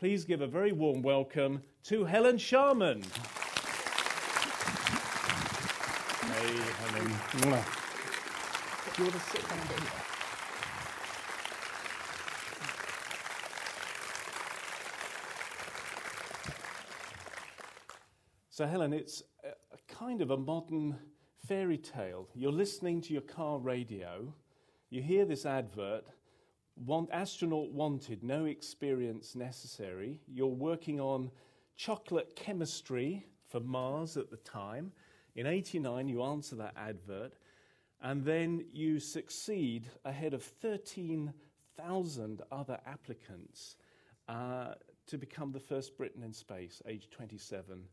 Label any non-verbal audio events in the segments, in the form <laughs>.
please give a very warm welcome to Helen Sharman. hey, Helen. Mwah. Do you want to sit down here? So, Helen, it's a, a kind of a modern fairy tale. You're listening to your car radio, you hear this advert, want, astronaut wanted, no experience necessary. You're working on chocolate chemistry for Mars at the time. In 89, you answer that advert, and then you succeed ahead of 13,000 other applicants uh, to become the first Briton in space, age 27.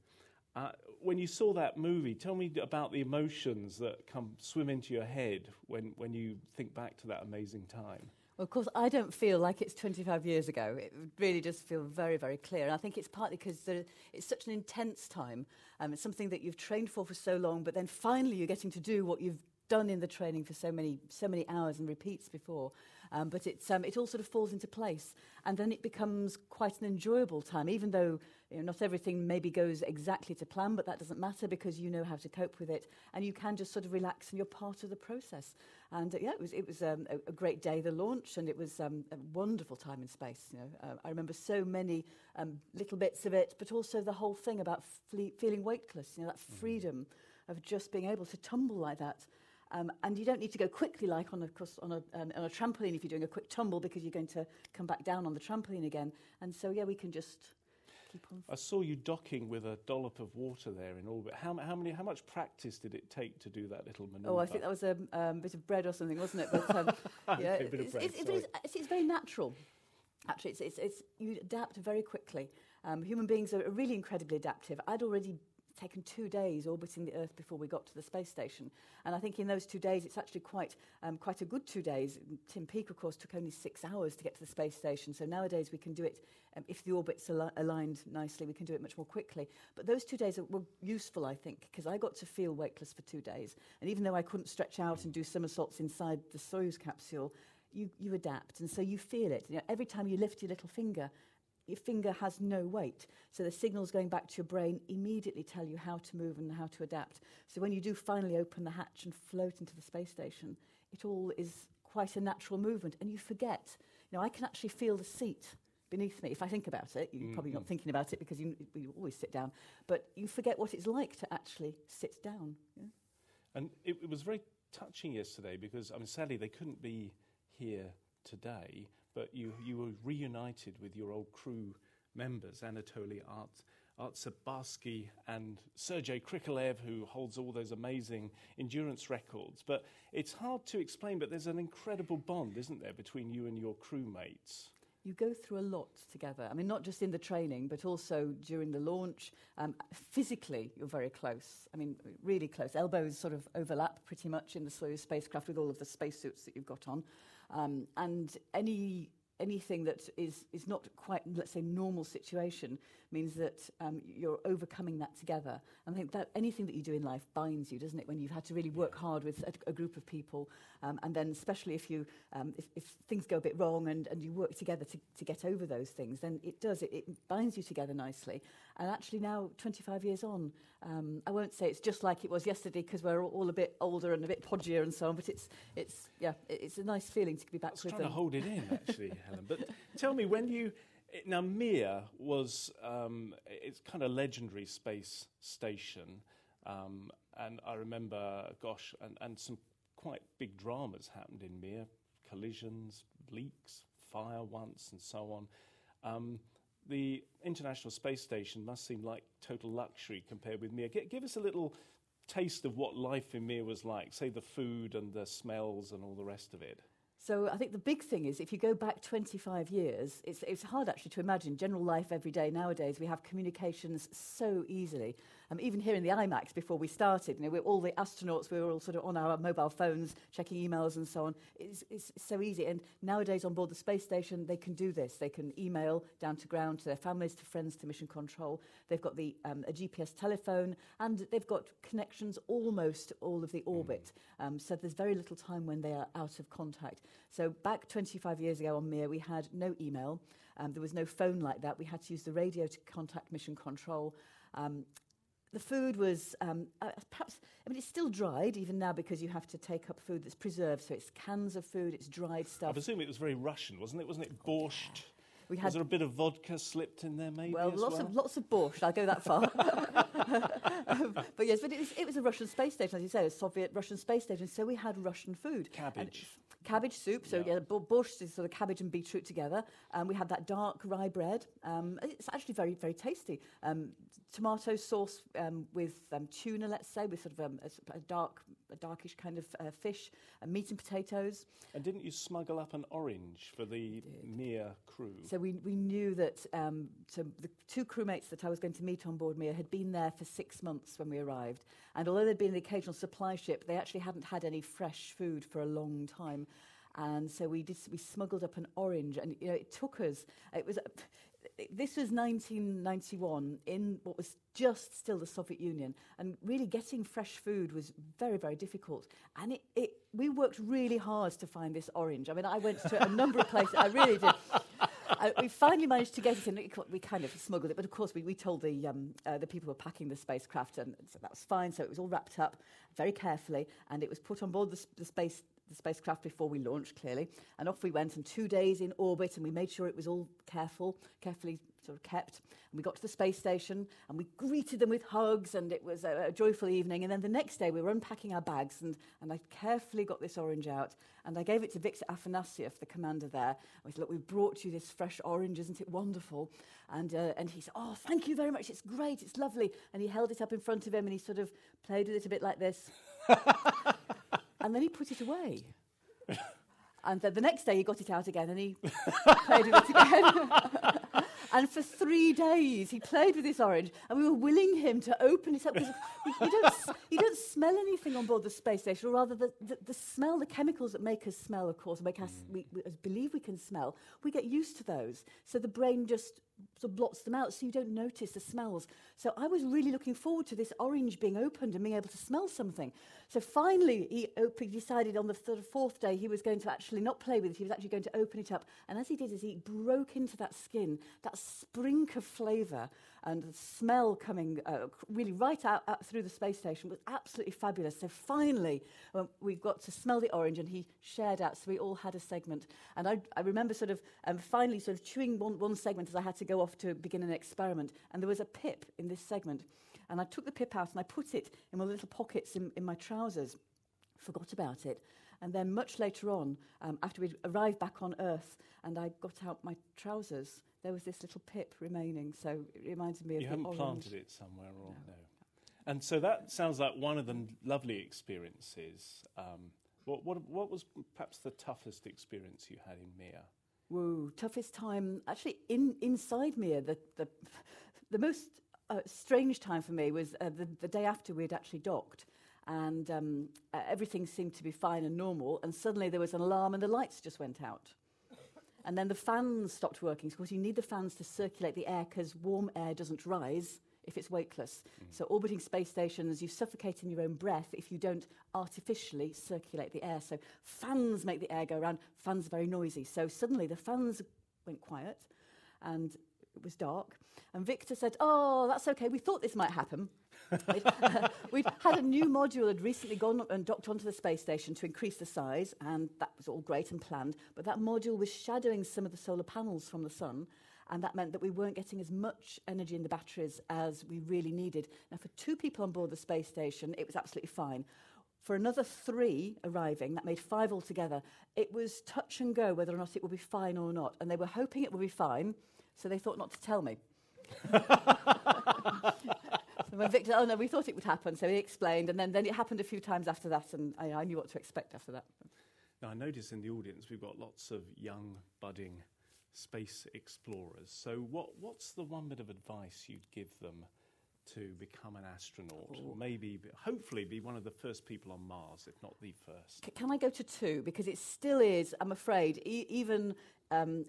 Uh, when you saw that movie, tell me about the emotions that come swim into your head when, when you think back to that amazing time. Well, of course, I don't feel like it's 25 years ago. It really does feel very, very clear. And I think it's partly because it's such an intense time. Um, it's something that you've trained for for so long, but then finally you're getting to do what you've done in the training for so many, so many hours and repeats before. Um, but it's, um, it all sort of falls into place. And then it becomes quite an enjoyable time, even though you know, not everything maybe goes exactly to plan, but that doesn't matter because you know how to cope with it. And you can just sort of relax and you're part of the process. And uh, yeah, it was, it was um, a, a great day, the launch, and it was um, a wonderful time in space. You know, uh, I remember so many um, little bits of it, but also the whole thing about feeling weightless, you know, that mm-hmm. freedom of just being able to tumble like that. Um, and you don't need to go quickly like on a, on, a, on a trampoline if you're doing a quick tumble because you're going to come back down on the trampoline again. And so, yeah, we can just keep on. I saw you docking with a dollop of water there in orbit. How, how, many, how much practice did it take to do that little manoeuvre? Oh, I think that was a um, bit of bread or something, wasn't it? But, um, <laughs> yeah, a bit of bread, it's, it's, it's, it's very natural. Actually, it's, it's, it's, you adapt very quickly. Um, human beings are really incredibly adaptive. I'd already taken two days orbiting the Earth before we got to the space station. And I think in those two days, it's actually quite, um, quite a good two days. Tim Peake, of course, took only six hours to get to the space station. So nowadays we can do it, um, if the orbit's al- aligned nicely, we can do it much more quickly. But those two days were useful, I think, because I got to feel weightless for two days. And even though I couldn't stretch out and do somersaults inside the Soyuz capsule, you, you adapt. And so you feel it. You know, every time you lift your little finger, your finger has no weight. So the signals going back to your brain immediately tell you how to move and how to adapt. So when you do finally open the hatch and float into the space station, it all is quite a natural movement. And you forget, you know, I can actually feel the seat beneath me. If I think about it, you're mm-hmm. probably not mm-hmm. thinking about it because you, you always sit down, but you forget what it's like to actually sit down. Yeah? And it, it was very touching yesterday because, I mean, sadly, they couldn't be here today, but you, you were reunited with your old crew members, Anatoly Art, Artsebarsky and Sergei Krikalev, who holds all those amazing endurance records. But it's hard to explain, but there's an incredible bond, isn't there, between you and your crewmates? you go through a lot together. I mean, not just in the training, but also during the launch. Um, physically, you're very close. I mean, really close. Elbows sort of overlap pretty much in the Soyuz spacecraft with all of the spacesuits that you've got on. Um, and any anything that is, is not quite, let's say, normal situation means that um, you're overcoming that together. And I think that anything that you do in life binds you, doesn't it? When you've had to really work hard with a, a group of people, um, and then especially if you um, if, if things go a bit wrong and, and you work together to, to get over those things, then it does. It, it binds you together nicely. And actually, now 25 years on, um, I won't say it's just like it was yesterday because we're all, all a bit older and a bit podgier and so on. But it's it's yeah, it's a nice feeling to be back with them. trying to hold it in actually, <laughs> Helen. But tell me when you now, Mir was um, it's kind of legendary space station, um, and I remember, gosh, and, and some quite big dramas happened in Mir, collisions, leaks, fire once, and so on. Um, the International Space Station must seem like total luxury compared with Mir. G- give us a little taste of what life in Mir was like, say the food and the smells and all the rest of it. So I think the big thing is if you go back 25 years, it's, it's hard actually to imagine general life every day nowadays. We have communications so easily. Um, even here in the IMAX before we started, you know, we're all the astronauts, we were all sort of on our mobile phones, checking emails and so on. It's, it's so easy. And nowadays on board the space station, they can do this. They can email down to ground to their families, to friends, to mission control. They've got the, um, a GPS telephone, and they've got connections almost all of the orbit. Um, so there's very little time when they are out of contact. So back 25 years ago on Mir, we had no email. Um, there was no phone like that. We had to use the radio to contact mission control. Um, the food was um, uh, perhaps, I mean, it's still dried even now because you have to take up food that's preserved. So it's cans of food, it's dried stuff. I presume it was very Russian, wasn't it? Wasn't it borscht? We Was there a bit of vodka slipped in there, maybe? well, lots well? of lots of borscht. I'll go that far. Um, <laughs> but yes, but it was, it was a Russian space station, as you say, a Soviet Russian space station. So we had Russian food. Cabbage. cabbage soup. So Yeah. yeah, borscht is sort of cabbage and beetroot together. Um, we had that dark rye bread. Um, it's actually very very tasty. Um, tomato sauce um, with um, tuna, let's say, with sort of um, a, a dark a darkish kind of uh, fish, and meat and potatoes. And didn't you smuggle up an orange for the Mir crew? So we, we knew that um, so the two crewmates that I was going to meet on board Mir had been there for six months when we arrived. And although there'd been an occasional supply ship, they actually hadn't had any fresh food for a long time. And so we, did, we smuggled up an orange, and you know, it took us. It was this was 1991 in what was just still the Soviet Union, and really getting fresh food was very, very difficult. And it, it, we worked really hard to find this orange. I mean, I went to a number of places. I really did. <laughs> Uh, we finally managed to get it in. We kind of smuggled it, but of course we, we told the um, uh, the people who were packing the spacecraft, and so that was fine. So it was all wrapped up very carefully, and it was put on board the, the space the spacecraft before we launched, clearly. And off we went, and two days in orbit, and we made sure it was all careful, carefully sort of kept. And we got to the space station, and we greeted them with hugs, and it was a, a joyful evening. And then the next day, we were unpacking our bags, and, and I carefully got this orange out, and I gave it to Victor Afanasiev, the commander there. I said, look, we've brought you this fresh orange, isn't it wonderful? And, uh, and he said, oh, thank you very much, it's great, it's lovely. And he held it up in front of him, and he sort of played with it a bit like this. <laughs> and then he put it away. <laughs> and then the next day he got it out again and he <laughs> played with it again. <laughs> and for three days he played with this orange and we were willing him to open it up because you, don't, you don't smell anything on board the space station, or rather the, the, the smell, the chemicals that make us smell, of course, make us we, we believe we can smell, we get used to those. So the brain just sort of blots them out so you don't notice the smells. So I was really looking forward to this orange being opened and being able to smell something. So finally, he op- he decided on the third fourth day he was going to actually not play with it, he was actually going to open it up. And as he did, as he broke into that skin, that sprink of flavour and the smell coming uh, really right out, out through the space station was absolutely fabulous. So finally, um, we got to smell the orange and he shared out. So we all had a segment. And I, I remember sort of um, finally sort of chewing one, one segment as I had to go off to begin an experiment. And there was a pip in this segment. And I took the pip out and I put it in my little pockets in, in my trousers. Forgot about it. And then much later on, um, after we'd arrived back on Earth and I got out my trousers, there was this little pip remaining. So it reminded me of You the haven't orange. planted it somewhere, or no. And so that sounds like one of the lovely experiences. Um, what, what, what was perhaps the toughest experience you had in Mir? Whoa, toughest time actually in inside me. The the the most uh, strange time for me was uh, the, the day after we'd actually docked, and um, uh, everything seemed to be fine and normal. And suddenly there was an alarm, and the lights just went out. And then the fans stopped working. Of course, you need the fans to circulate the air because warm air doesn't rise if it's weightless. Mm. So, orbiting space stations, you suffocate in your own breath if you don't artificially circulate the air. So, fans make the air go around. Fans are very noisy. So, suddenly the fans went quiet and it was dark. And Victor said, Oh, that's okay. We thought this might happen. <laughs> we'd, <laughs> we'd had a new module had recently gone and docked onto the space station to increase the size, and that was all great and planned. But that module was shadowing some of the solar panels from the sun, and that meant that we weren't getting as much energy in the batteries as we really needed. Now, for two people on board the space station, it was absolutely fine. For another three arriving, that made five altogether, it was touch and go whether or not it would be fine or not. And they were hoping it would be fine, so they thought not to tell me. So when Victor, oh no, we thought it would happen, so he explained, and then, then it happened a few times after that, and I, I knew what to expect after that. Now, I notice in the audience we've got lots of young, budding space explorers. So, what, what's the one bit of advice you'd give them to become an astronaut? or Maybe, hopefully, be one of the first people on Mars, if not the first. C- can I go to two? Because it still is, I'm afraid, e- even um,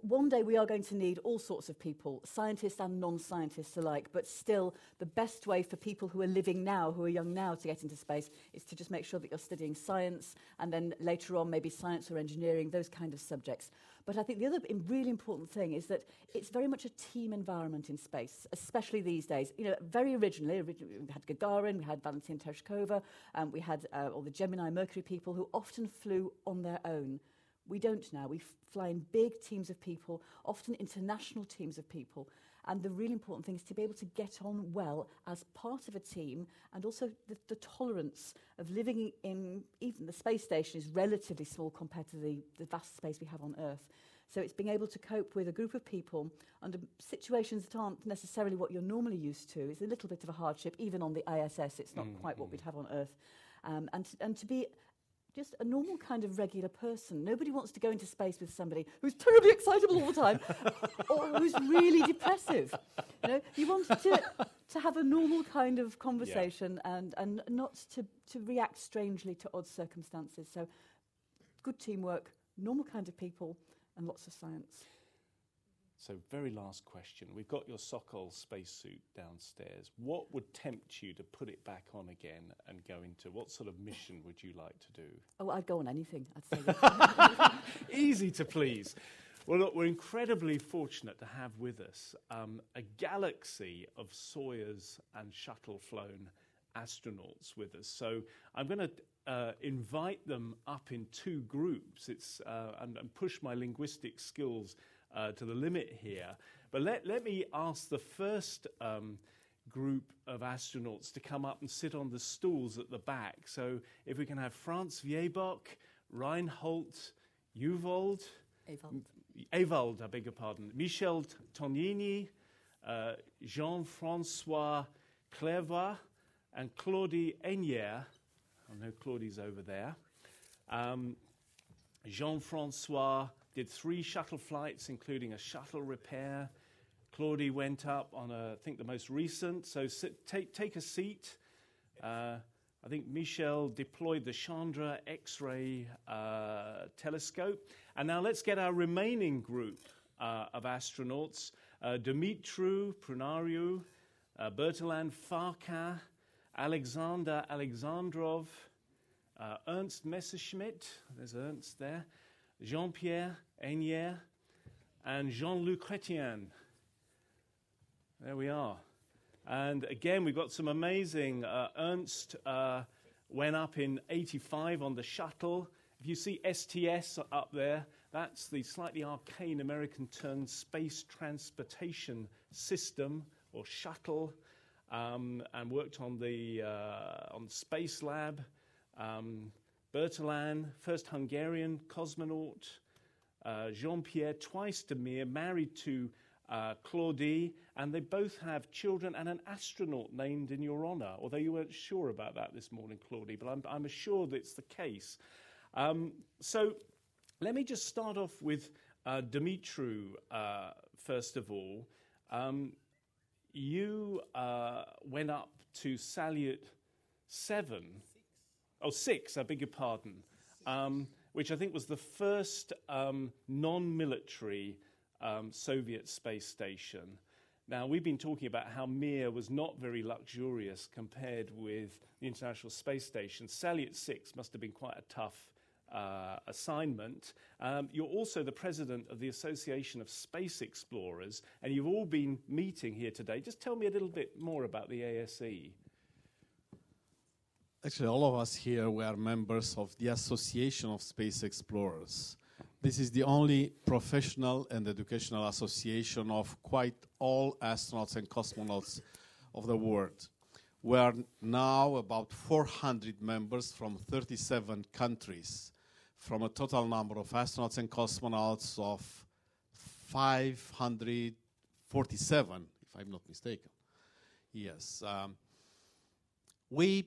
one day we are going to need all sorts of people, scientists and non scientists alike, but still, the best way for people who are living now, who are young now, to get into space is to just make sure that you're studying science and then later on, maybe science or engineering, those kind of subjects. But I think the other really important thing is that it's very much a team environment in space, especially these days. You know, very originally, originally we had Gagarin, we had Valentina Tereshkova, um, we had uh, all the Gemini Mercury people who often flew on their own. We don't now. We fly in big teams of people, often international teams of people. And the really important thing is to be able to get on well as part of a team and also the, the tolerance of living in even the space station is relatively small compared to the, the vast space we have on Earth. So it's being able to cope with a group of people under situations that aren't necessarily what you're normally used to. It's a little bit of a hardship, even on the ISS. It's not mm, quite what mm. we'd have on Earth. Um, and, and to be just a normal kind of regular person. Nobody wants to go into space with somebody who's terribly excitable all the time <laughs> or who's really depressive. You know, you want to, to have a normal kind of conversation yeah. and, and not to, to react strangely to odd circumstances. So good teamwork, normal kind of people, and lots of science. So, very last question. We've got your Sokol spacesuit downstairs. What would tempt you to put it back on again and go into what sort of mission would you like to do? Oh, I'd go on anything. I'd say <laughs> Easy to please. Well, look, we're incredibly fortunate to have with us um, a galaxy of Soyuz and shuttle flown astronauts with us. So I'm going to uh, invite them up in two groups it's, uh, and, and push my linguistic skills uh, to the limit here. But let, let me ask the first um, group of astronauts to come up and sit on the stools at the back. So if we can have Franz Viehbock, Reinhold Uvold, Ewald. Ewald, I beg your pardon, Michel Tognini, uh, Jean-Francois Clervoy, and Claudie Haigneré. I know Claudie's over there. Um, Jean-Francois did three shuttle flights, including a shuttle repair. Claudie went up on, a, I think, the most recent. So sit, take, take a seat. Uh, I think Michel deployed the Chandra X ray uh, telescope. And now let's get our remaining group uh, of astronauts uh, Dumitru Prunariu, uh, Bertalan Farkas, Alexander Alexandrov, uh, Ernst Messerschmid. There's Ernst there. Jean Pierre Haigneré, and Jean Luc Chrétien. There we are. And again, we've got some amazing. Uh, Ernst uh, went up in 85 on the shuttle. If you see STS up there, that's the slightly arcane American term space transportation system or shuttle, um, and worked on the uh, on Space Lab. Um, Bertalan, first Hungarian cosmonaut, uh, Jean Pierre, twice Demir, married to uh, Claudie, and they both have children and an astronaut named in your honor, although you weren't sure about that this morning, Claudie, but I'm, I'm assured it's the case. Um, so let me just start off with uh, Dumitru, uh, first of all. Um, you uh, went up to Salyut 7 oh, six, I beg your pardon, um, which I think was the first um, non military um, Soviet space station. Now, we've been talking about how Mir was not very luxurious compared with the International Space Station. Salyut 6 must have been quite a tough uh, assignment. Um, you're also the president of the Association of Space Explorers, and you've all been meeting here today. Just tell me a little bit more about the ASE. Actually, all of us here we are members of the Association of Space Explorers. This is the only professional and educational association of quite all astronauts and cosmonauts of the world. We are now about 400 members from 37 countries, from a total number of astronauts and cosmonauts of 547, if I'm not mistaken. Yes. Um, we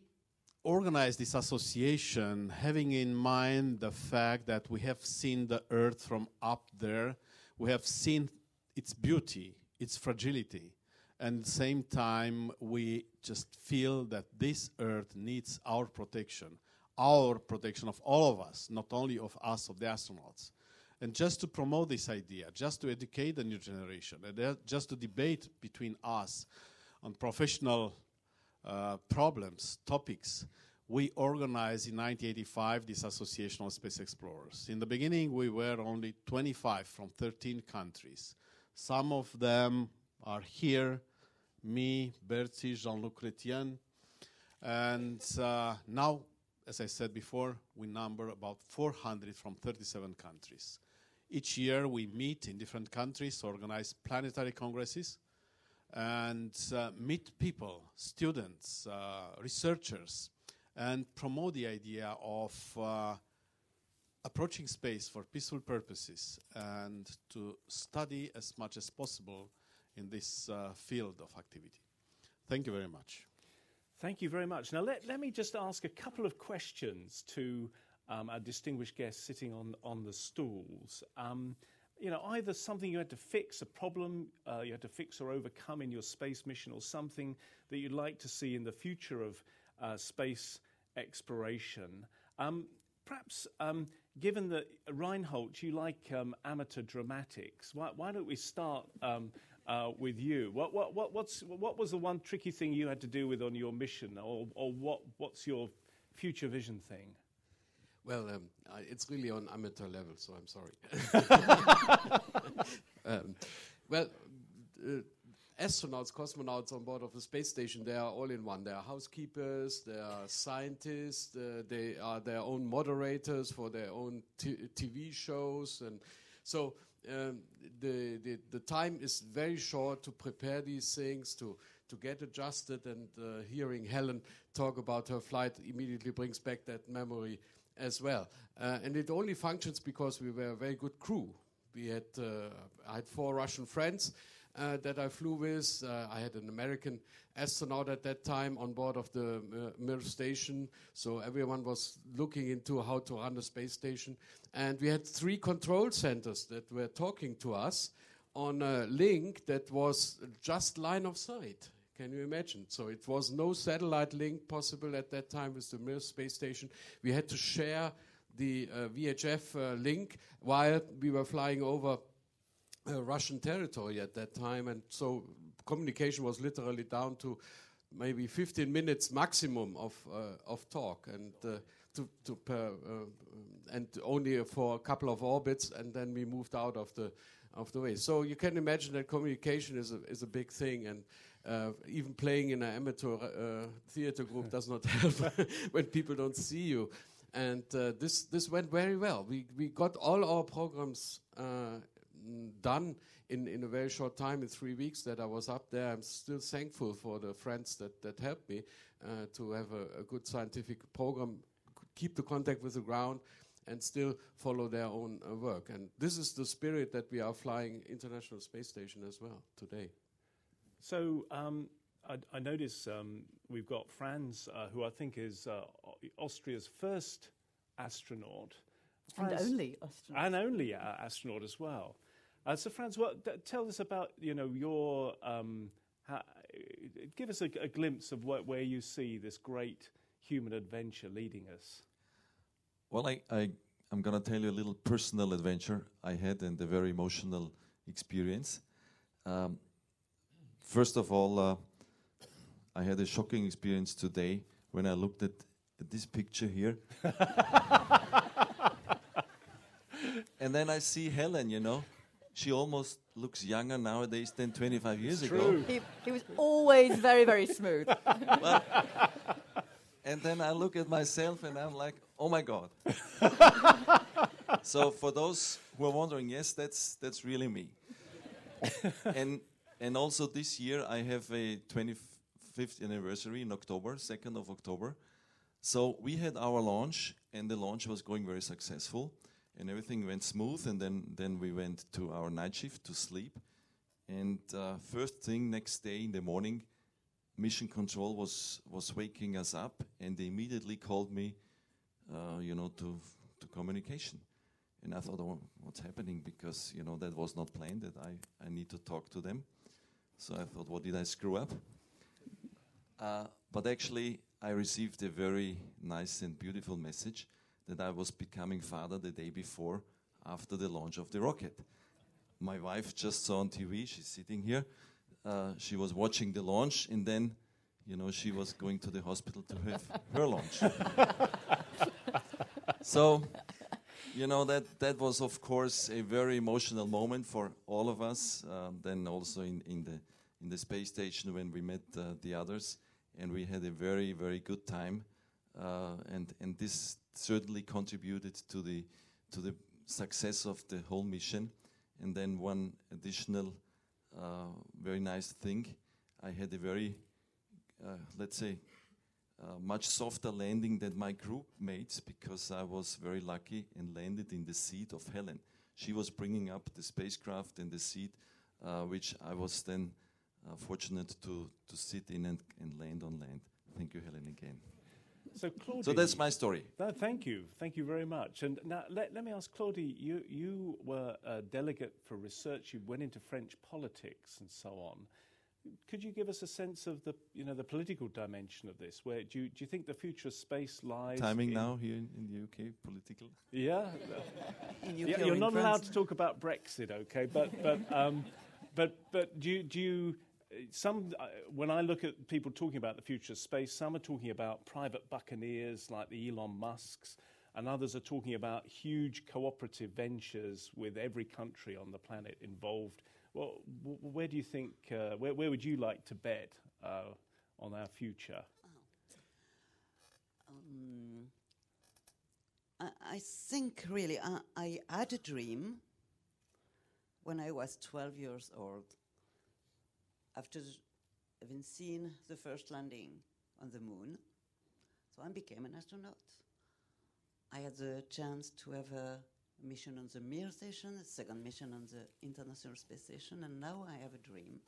organized this association having in mind the fact that we have seen the earth from up there, we have seen its beauty, its fragility, and at the same time, we just feel that this earth needs our protection, our protection of all of us, not only of us, of the astronauts. And just to promote this idea, just to educate the new generation, and uh, just to debate between us on professional uh, problems, topics, we organized in 1985 this Association of Space Explorers. In the beginning, we were only 25 from 13 countries. Some of them are here me, Bertie, Jean Luc Chrétien. And uh, now, as I said before, we number about 400 from 37 countries. Each year, we meet in different countries, organize planetary congresses, and uh, meet people, students, uh, researchers, and promote the idea of uh, approaching space for peaceful purposes and to study as much as possible in this uh, field of activity. Thank you very much. Thank you very much. Now, let, let me just ask a couple of questions to um, our distinguished guests sitting on, on the stools. Um, you know, either something you had to fix, a problem uh, you had to fix or overcome in your space mission, or something that you'd like to see in the future of uh, space exploration. Um, perhaps, um, given that Reinhold, you like um, amateur dramatics, why, why, don't we start um, uh, with you? What, what, what, what, was the one tricky thing you had to do with on your mission, or, or what, what's your future vision thing? Well, um, it's really on amateur level, so I'm sorry. <laughs> <laughs> um, well, uh, astronauts, cosmonauts on board of the space station, they are all in one. They are housekeepers, they are scientists, uh, they are their own moderators for their own TV shows. And so um, the, the, the time is very short to prepare these things, to, to get adjusted. And uh, hearing Helen talk about her flight immediately brings back that memory as well. Uh, and it only functions because we were a very good crew. We had, uh, I had four Russian friends uh, that I flew with. Uh, I had an American astronaut at that time on board of the Mir station, so everyone was looking into how to run the space station. And we had three control centers that were talking to us on a link that was just line of sight. Can you imagine? So it was no satellite link possible at that time with the Mir space station. We had to share the uh, VHF uh, link while we were flying over uh, Russian territory at that time, and so communication was literally down to maybe 15 minutes maximum of uh, of talk, and uh, to, to per, uh, and only for a couple of orbits, and then we moved out of the of the way. So you can imagine that communication is a is a big thing, and uh, even playing in an amateur uh, theater group does not <laughs> help <laughs> when people don't see you. And uh, this this went very well. We we got all our programs done in, in a very short time, in three weeks that I was up there. I'm still thankful for the friends that, that helped me uh, to have a, a, good scientific program, keep the contact with the ground, and still follow their own uh, work. And this is the spirit that we are flying International Space Station as well today. So um, I, I, notice um, we've got Franz, uh, who I think is uh, Austria's first astronaut. and only astronaut. And only uh, astronaut as well. Uh, so, Franz, what, d- tell us about you know your. Um, how, give us a, a glimpse of what, where you see this great human adventure leading us. Well, I, I I'm going to tell you a little personal adventure I had and a very emotional experience. Um, first of all, uh, I had a shocking experience today when I looked at, at this picture here. <laughs> and then I see Helen, you know, she almost looks younger nowadays than 25 years it's ago. True. He, he, was always very, very smooth. <laughs> well, and then I look at myself and I'm like, oh my God. <laughs> so for those who are wondering, yes, that's that's really me. and and also this year I have a 25th anniversary in October, 2nd of October. So we had our launch and the launch was going very successful and everything went smooth. And then, then we went to our night shift to sleep. And uh, first thing next day in the morning, mission control was was waking us up, and they immediately called me, uh, you know, to to communication. And I thought, oh, what's happening? Because you know that was not planned. That I I need to talk to them. So I thought, what did I screw up? Uh, but actually, I received a very nice and beautiful message that I was becoming father the day before after the launch of the rocket. My wife just saw on TV, she's sitting here. Uh, she was watching the launch, and then You know, she was going to the hospital to have her launch. <laughs> so, you know, that, that was, of course, a very emotional moment for all of us. Um, then also in, in, the, in the space station when we met uh, the others. And we had a very, very good time. Uh, and, and this certainly contributed to the, to the success of the whole mission. And then one additional uh, very nice thing, I had a very, uh, let's say, uh, much softer landing than my group mates because I was very lucky and landed in the seat of Helen. She was bringing up the spacecraft in the seat, uh, which I was then uh, fortunate to, to sit in and, and land on land. Thank you, Helen, again. So, Claudie, So that's my story. No, thank you. Thank you very much. And now let, let me ask Claudie, you, you were a delegate for research, you went into French politics and so on. Could you give us a sense of the, you know, the political dimension of this? Where do you, do you think the future of space lies? Timing in- now here in, in the UK, political. Yeah. <laughs> In Yeah, UK or you're in not France? allowed to talk about Brexit, okay? But but um, but but do you, do you some uh, when I look at people talking about the future of space, some are talking about private buccaneers like the Elon Musks, and others are talking about huge cooperative ventures with every country on the planet involved. Well, where do you think? Uh, where where would you like to bet uh, on our future? Um, I, I think really I, I had a dream when I was 12 years old after having seen the first landing on the moon. So I became an astronaut. I had the chance to have a mission on the Mir station, second mission on the International Space Station, and now I have a dream.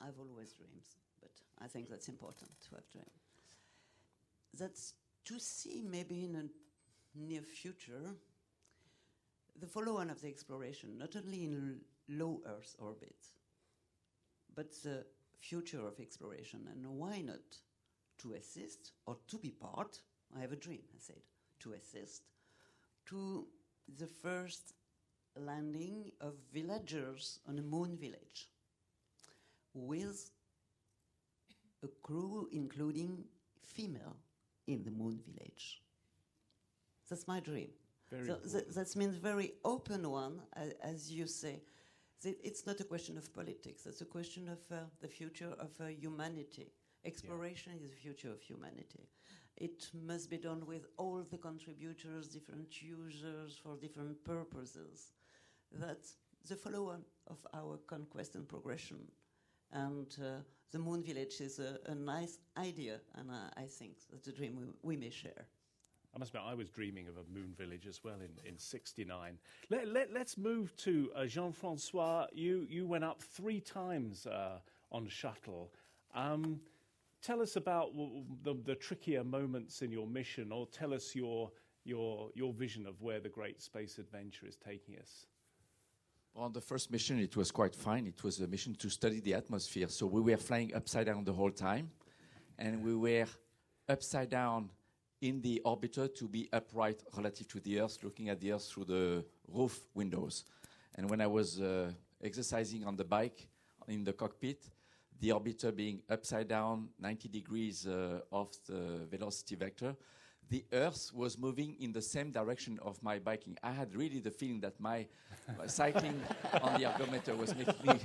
I've always dreams, but I think that's important to have dreams that's to see maybe in a near future the follow-on of the exploration, not only in low Earth orbit, but the future of exploration. And why not to assist or to be part? I have a dream, I said, to assist to the first landing of villagers on a moon village with a crew including female in the moon village. That's my dream. Very so th- that means very open one, as you say. It's not a question of politics. It's a question of uh, the future of uh, humanity. Exploration is the future of humanity. It must be done with all the contributors, different users for different purposes. That's the follow-on of our conquest and progression. And uh, the moon village is a, a nice idea, and uh, I think that's a dream we, we may share. I must admit, I was dreaming of a moon village as well in, in 69. Let, let, let's move to uh, Jean Francois. You, you went up three times uh, on shuttle. Um, tell us about the, the trickier moments in your mission, or tell us your, your, your vision of where the great space adventure is taking us. On the first mission, it was quite fine. It was a mission to study the atmosphere. So we were flying upside down the whole time, and we were upside down in the orbiter to be upright relative to the Earth, looking at the Earth through the roof windows. And when I was uh, exercising on the bike in the cockpit, the orbiter being upside down, 90 degrees uh, off the velocity vector, the Earth was moving in the same direction of my biking. I had really the feeling that my, my cycling on the ergometer was making me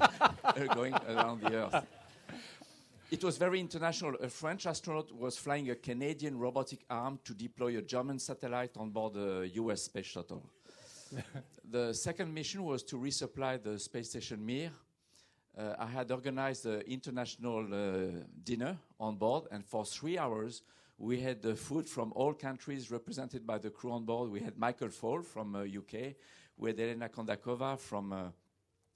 uh, going around the Earth. It was very international. A French astronaut was flying a Canadian robotic arm to deploy a German satellite on board a US space shuttle. <laughs> the second mission was to resupply the space station Mir. Uh, I had organized an international uh, dinner on board, and for three hours, we had uh, food from all countries represented by the crew on board. We had Michael Foale from uh, UK, we had Elena Kondakova from uh,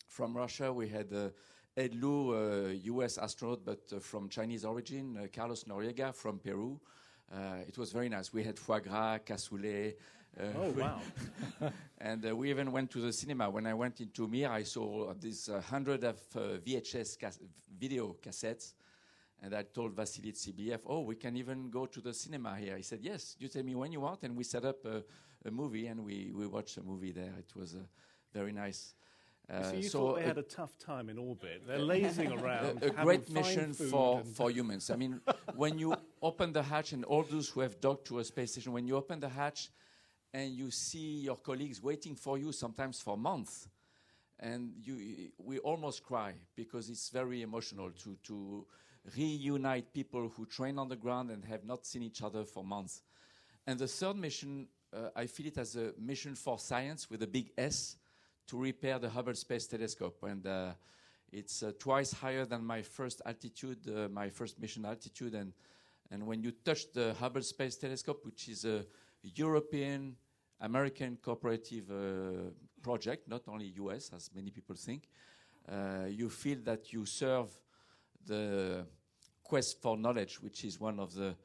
from Russia, we had uh, Ed Lu, uh, US astronaut but uh, from Chinese origin, uh, Carlos Noriega from Peru. Uh, it was very nice. We had foie gras, cassoulet. Uh, Oh, <laughs> wow. <laughs> and uh, we even went to the cinema. When I went into Mir, I saw uh, this uh, hundred of uh, VHS cas- video cassettes. And I told Vasily Tsibliyev, oh, we can even go to the cinema here. He said, yes, you tell me when you want. And we set up a, a movie and we, we watched a movie there. It was uh, very nice. Uh, so you so thought they had a tough time in orbit. They're lazing <laughs> around. a, a great mission for, for humans. I mean, when you open the hatch, and all those who have docked to a space station, when you open the hatch and you see your colleagues waiting for you, sometimes for months, and you, we almost cry because it's very emotional to, to reunite people who train on the ground and have not seen each other for months. And the third mission, uh, I feel it as a mission for science with a big S to repair the Hubble Space Telescope. And uh, it's uh, twice higher than my first altitude, uh, my first mission altitude. And, and when you touch the Hubble Space Telescope, which is a European American cooperative uh, project, not only US, as many people think, uh, you feel that you serve the quest for knowledge, which is one of the,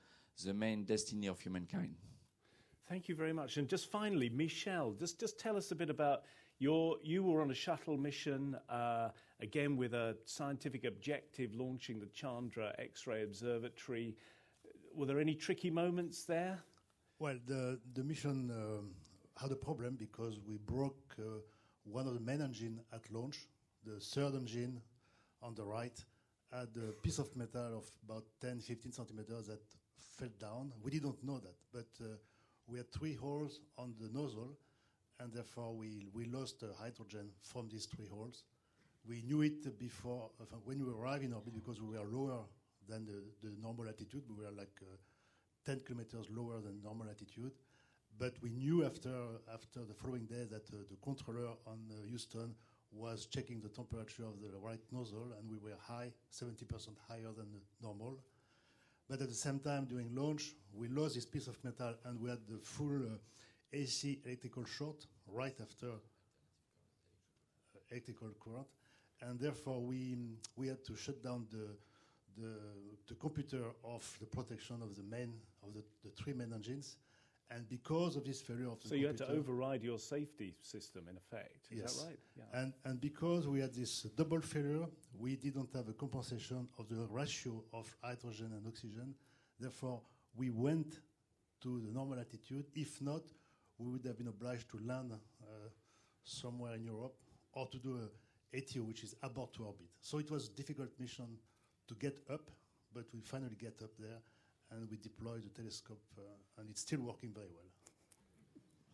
the main destiny of humankind. Thank you very much. And just finally, Michel, just, just tell us a bit about your. You were on a shuttle mission, uh, again with a scientific objective, launching the Chandra X ray Observatory. Were there any tricky moments there? Well, the, the mission um, had a problem because we broke uh, one of the main engine at launch. The third engine on the right had a piece of metal of about 10, 15 centimeters that fell down. We didn't know that, but uh, we had three holes on the nozzle, and therefore we, we lost uh, hydrogen from these three holes. We knew it before, uh, when we arrived in orbit, because we were lower than the, the normal altitude. We were like uh, 10 kilometers lower than normal altitude. But we knew after, after the following day that uh, the controller on uh, Houston was checking the temperature of the right nozzle, and we were high, 70% higher than normal. But at the same time, during launch, we lost this piece of metal, and we had the full uh, AC electrical short right after electrical current, and therefore we we had to shut down the the, the computer of the protection of the main of the, the three main engines, and because of this failure of the So you had to override your safety system, in effect. Is Yes. that right? Yeah. and, and because we had this double failure, we didn't have a compensation of the ratio of hydrogen and oxygen. Therefore, we went to the normal altitude. If not, we would have been obliged to land uh, somewhere in Europe or to do a ATO, which is abort to orbit. So it was a difficult mission to get up, but we finally get up there and we deployed the telescope, uh, and it's still working very well.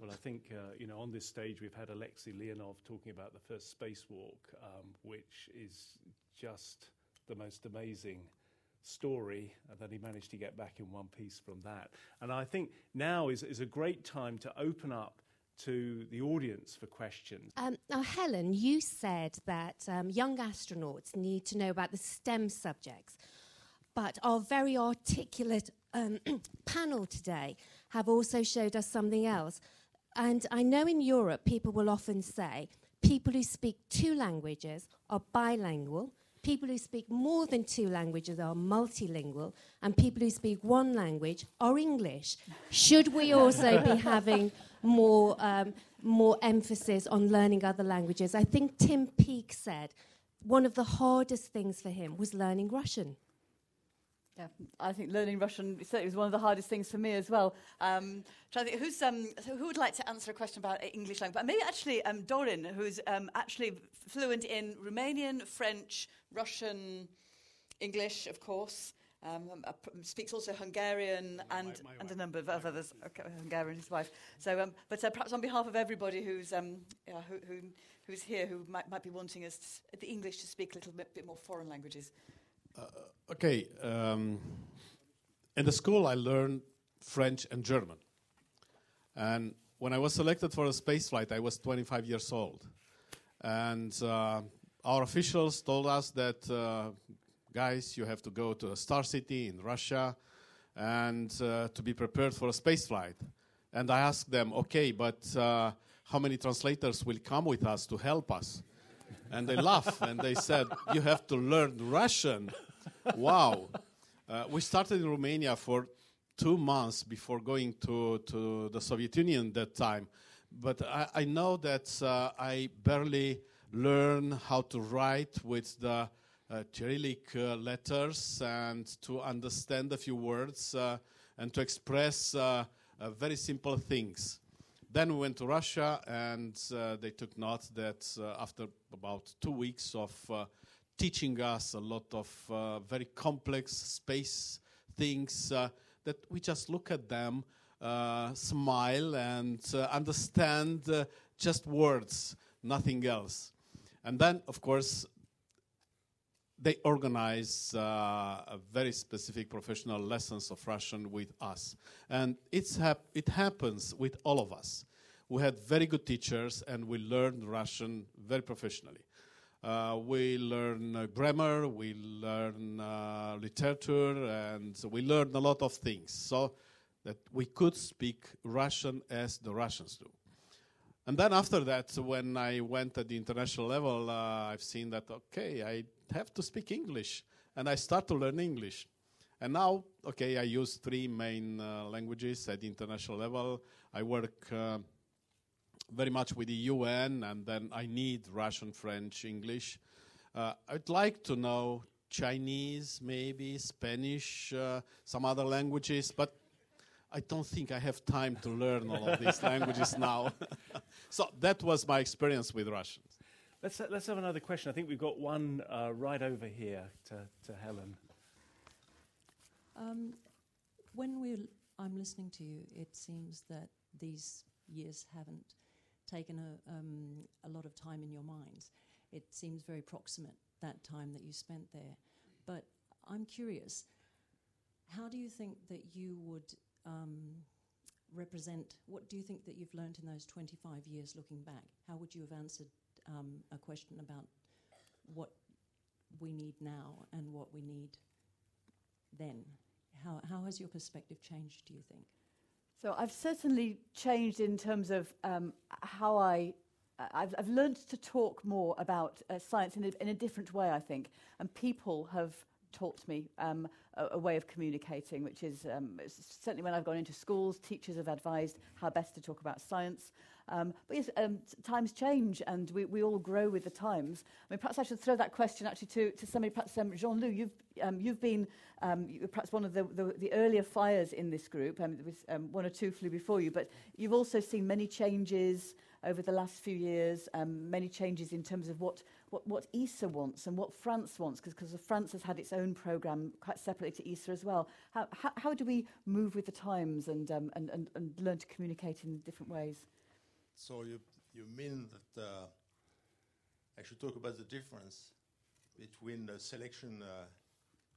Well, I think uh, you know on this stage we've had Alexei Leonov talking about the first spacewalk, um, which is just the most amazing story uh, that he managed to get back in one piece from that. And I think now is, is a great time to open up to the audience for questions. Um, now, Helen, you said that um, young astronauts need to know about the STEM subjects, but our very articulate um, <clears throat> panel today have also showed us something else. And I know in Europe, people will often say people who speak two languages are bilingual, people who speak more than two languages are multilingual, and people who speak one language are English. Should we also be <laughs> having more, um, more emphasis on learning other languages? I think Tim Peake said one of the hardest things for him was learning Russian. Yeah, I think learning Russian certainly was one of the hardest things for me as well. Um, trying to think, who's, um, so who would like to answer a question about English language? But maybe actually um, Dorin, who's um, actually fluent in Romanian, French, Russian, English, of course. Um, um, uh, speaks also Hungarian and, and a number of others. Okay, Hungarian, his wife. So, um, but uh, perhaps on behalf of everybody who's um, yeah, who, who, who's here, who might, might be wanting us, to, the English, to speak a little bit, bit more foreign languages. Okay. Um, in the school, I learned French and German. And when I was selected for a space flight, I was 25 years old. And uh, our officials told us that, uh, guys, you have to go to a star city in Russia and uh, to be prepared for a space flight. And I asked them, okay, but uh, how many translators will come with us to help us? And they laughed and they said, You have to learn Russian. Wow. Uh, we started in Romania for two months before going to, to the Soviet Union that time. But I, I know that uh, I barely learn how to write with the uh, Cyrillic uh, letters and to understand a few words uh, and to express uh, very simple things then we went to Russia, and they took note that after about two weeks of teaching us a lot of uh, very complex space things, uh, that we just look at them, uh, smile, and uh, understand uh, just words, nothing else. And then, of course, they organize uh, very specific professional lessons of Russian with us. And it's hap- it happens with all of us. We had very good teachers and we learned Russian very professionally. Uh, we learn uh, grammar, we learn uh, literature, and we learn a lot of things so that we could speak Russian as the Russians do. And then after that, when I went at the international level, uh, I've seen that, okay, I have to speak English. And I start to learn English. And now, okay, I use three main uh, languages at the international level. I work uh, very much with the UN, and then I need Russian, French, English. Uh, I'd like to know Chinese, maybe Spanish, uh, some other languages, but I don't think I have time to learn all of these <laughs> languages now. so that was my experience with Russians. Let's, uh, let's have another question. I think we've got one uh, right over here to, to Helen. Um, when we I'm listening to you, it seems that these years haven't taken a, um, a lot of time in your minds. It seems very proximate, that time that you spent there. But I'm curious, how do you think that you would um, represent, what do you think that you've learned in those 25 years looking back? How would you have answered um, a question about what we need now and what we need then? How, how has your perspective changed, do you think? So I've certainly changed in terms of um, how I. I've, I've learned to talk more about uh, science in a, in a different way, I think, and people have taught me um, a, a way of communicating, which is um, certainly when I've gone into schools, teachers have advised how best to talk about science. Um, but yes, um, times change and we, we all grow with the times. I mean, perhaps I should throw that question actually to, to somebody, perhaps um, Jean-Loup, you've, um, you've been you, perhaps one of the, the, the earlier fires in this group. Um, there was one or two flew before you, but you've also seen many changes over the last few years, um, many changes in terms of what, what, what ESA wants and what France wants, because France has had its own programme quite separately to ESA as well. How, how, how do we move with the times and, um, and, and, and learn to communicate in different ways? So you you mean that uh, I should talk about the difference between the selection uh,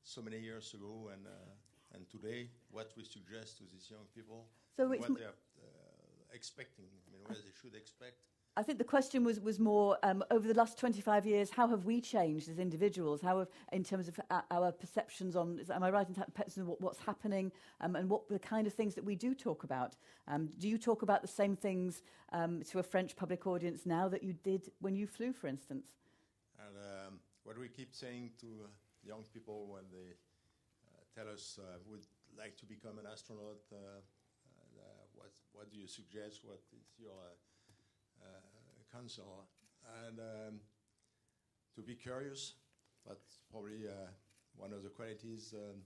so many years ago and uh, and today? What we suggest to these young people? So it's what m- they are uh, expecting? I mean, what they should expect? I think the question was, was more um, over the last 25 years, how have we changed as individuals? How have, in terms of uh, our perceptions on, is, am I right in terms of what, what's happening um, and what the kind of things that we do talk about? Um, do you talk about the same things um, to a French public audience now that you did when you flew, for instance? And um, what we keep saying to uh, young people when they uh, tell us uh, would like to become an astronaut, uh, what do you suggest? What is your uh, uh, counsel? And um, to be curious, that's probably uh, one of the qualities um,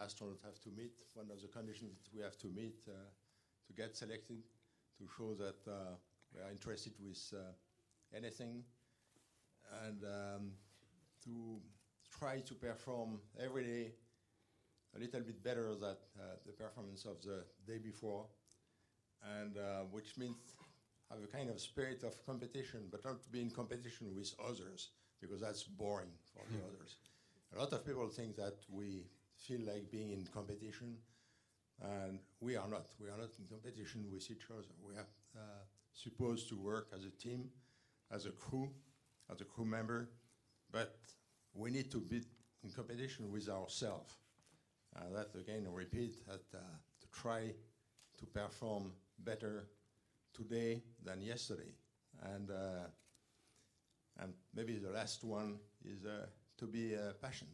astronauts have to meet. One of the conditions that we have to meet uh, to get selected, to show that uh, we are interested with uh, anything and um, to try to perform every day a little bit better than uh, the performance of the day before, and uh, which means have a kind of spirit of competition, but not to be in competition with others because that's boring for the others. A lot of people think that we feel like being in competition, and we are not. We are not in competition with each other. We are uh, supposed to work as a team, as a crew, as a crew member, but we need to be in competition with ourselves. Uh, that again, I repeat, that uh, to try to perform better today than yesterday. And, uh, and maybe the last one is uh, to be uh, patient.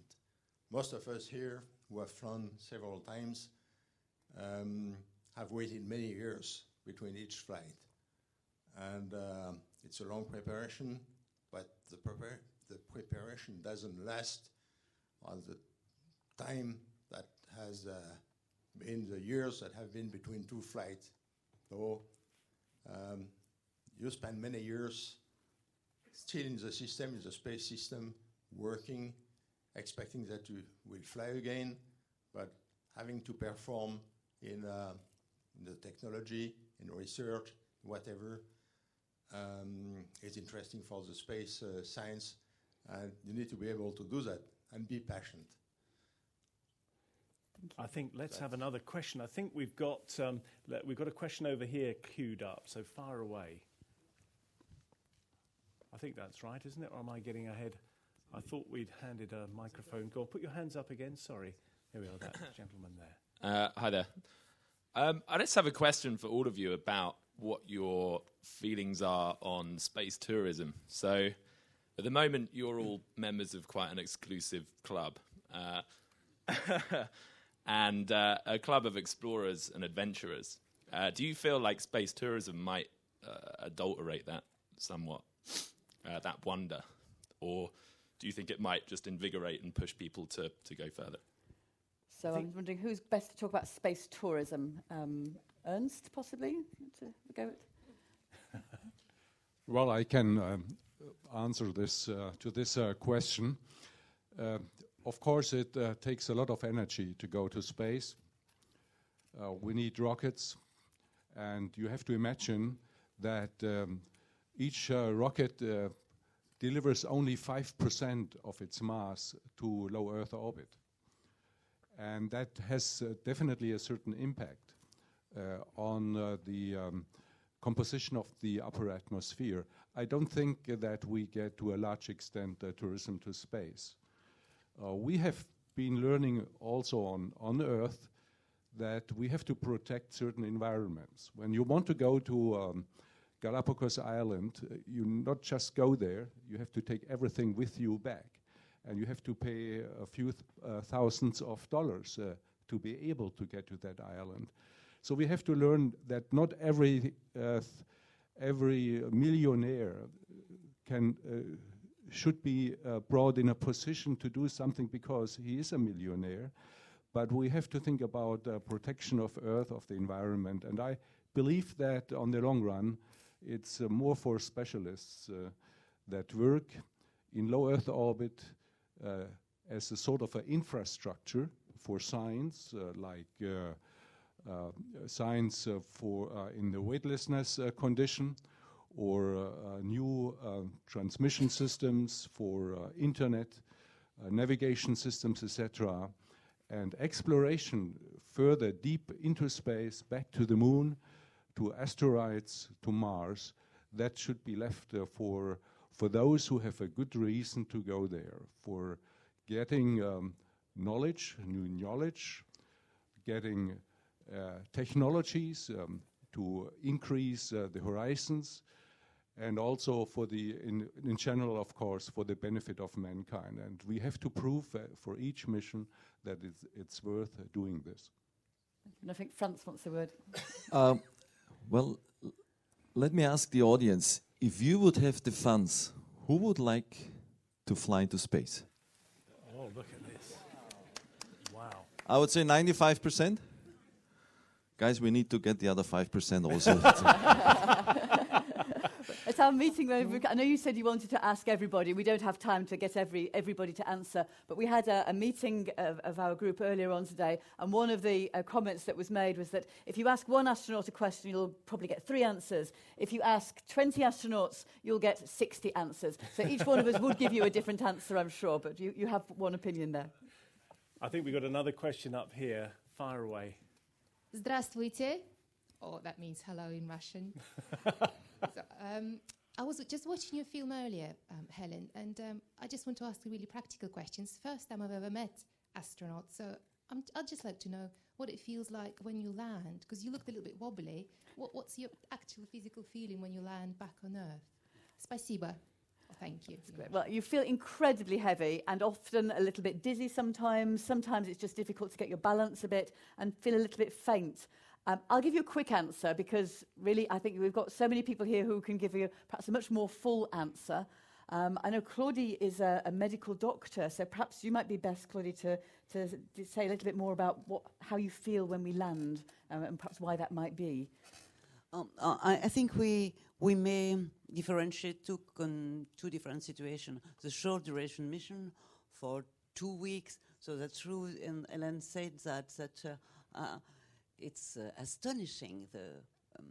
Most of us here who have flown several times um, have waited many years between each flight. And um it's a long preparation, but the, prepar- the preparation doesn't last on the time that has uh, been the years that have been between two flights. So Um, you spend many years still in the system, in the space system, working, expecting that you will fly again, but having to perform in, uh, in the technology, in research, whatever, um, is interesting for the space uh, science, and you need to be able to do that and be passionate. I think let's have another question. I think we've got um, le- we've got a question over here queued up. So far away. I think that's right, isn't it? Or am I getting ahead? I thought we'd handed a microphone. Go on, put your hands up again. Sorry. Here we are, that <coughs> gentleman there. Uh, hi there. Um, I just have a question for all of you about what your feelings are on space tourism. So, at the moment, you're all members of quite an exclusive club, uh, <laughs> and uh, a club of explorers and adventurers. Uh, do you feel like space tourism might uh, adulterate that somewhat, uh, that wonder, or do you think it might just invigorate and push people to, to go further? So I'm wondering who's best to talk about space tourism. Um, Ernst, possibly, to go at? <laughs> Well, I can um, answer this uh, to this uh, question. Uh, of course, it uh, takes a lot of energy to go to space. Uh, we need rockets, and you have to imagine that um, each uh, rocket delivers only 5% of its mass to low Earth orbit. And that has definitely a certain impact on the um, composition of the upper atmosphere. I don't think uh, that we get to a large extent uh, tourism to space. Uh, we have been learning also on, on Earth that we have to protect certain environments. When you want to go to um, Galapagos Island, uh, you not just go there, you have to take everything with you back. And you have to pay a few th uh, thousands of dollars uh, to be able to get to that island. So we have to learn that not every uh, every millionaire can uh, should be uh, brought in a position to do something because he is a millionaire. But we have to think about uh, protection of Earth, of the environment, and I believe that on the long run, it's uh, more for specialists uh, that work in low Earth orbit as a sort of an infrastructure for science, like uh, science uh, for uh, in the weightlessness condition or new transmission systems for internet, navigation systems, etc. And exploration further deep into space, back to the moon, to asteroids, to Mars, that should be left uh, for for those who have a good reason to go there, for getting um, knowledge, new knowledge, getting uh, technologies um, to increase uh, the horizons, and also for the, in, in general, of course, for the benefit of mankind. And we have to prove uh, for each mission that it's, it's worth doing this. And I think Franz wants the word. <laughs> um, well, let me ask the audience if you would have the funds, who would like to fly into space? Oh, look at this. Wow. I would say 95%. Guys, we need to get the other 5% also. <laughs> At our meeting, I know you said you wanted to ask everybody. We don't have time to get every, everybody to answer, but we had a, a meeting of, of, our group earlier on today, and one of the uh, comments that was made was that if you ask one astronaut a question, you'll probably get three answers. If you ask 20 astronauts, you'll get 60 answers. So each one of us would give you a different answer, I'm sure, but you, you have one opinion there. I think we've got another question up here. Fire away. Здравствуйте. Oh, that means hello in Russian. <laughs> so, um, I was just watching your film earlier, um, Helen, and um, I just want to ask you really practical questions. First time I've ever met astronauts, so i would just like to know what it feels like when you land, because you looked a little bit wobbly. What, what's your actual physical feeling when you land back on Earth? Спасибо. Thank you. Well, you feel incredibly heavy and often a little bit dizzy sometimes. Sometimes it's just difficult to get your balance a bit and feel a little bit faint. Um, I'll give you a quick answer because really I think we've got so many people here who can give you perhaps a much more full answer. Um, I know Claudie is a, a, medical doctor, so perhaps you might be best, Claudie, to, to, to say a little bit more about what, how you feel when we land um, and perhaps why that might be. Um, I, I think we we may differentiate two con- two different situations. The short duration mission for two weeks. So that's true. And Ellen said that that uh, uh, it's uh, astonishing the um,